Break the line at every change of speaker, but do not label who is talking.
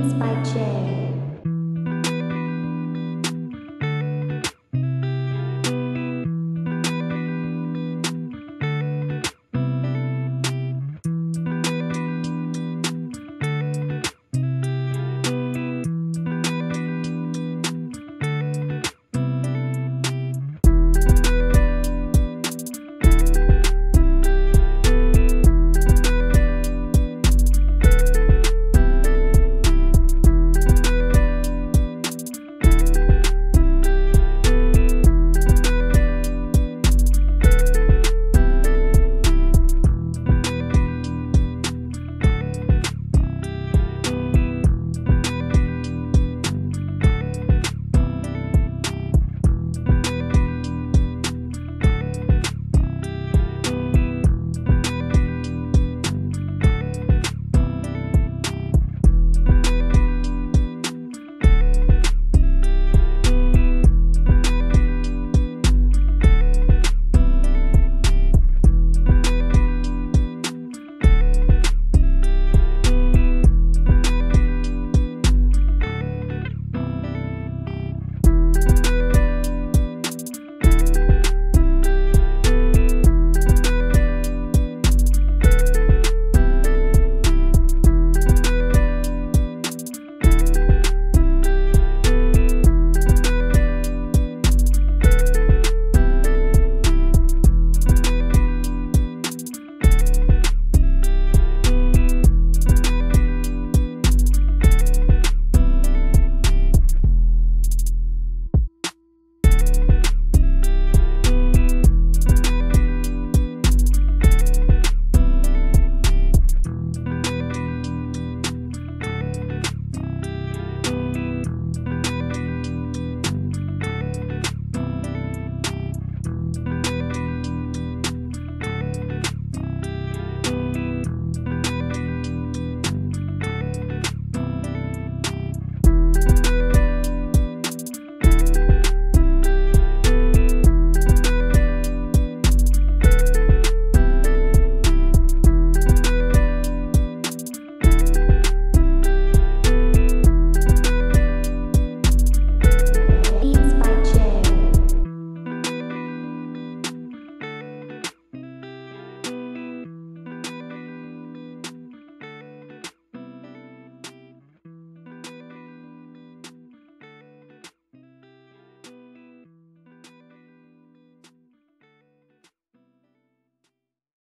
By Jay.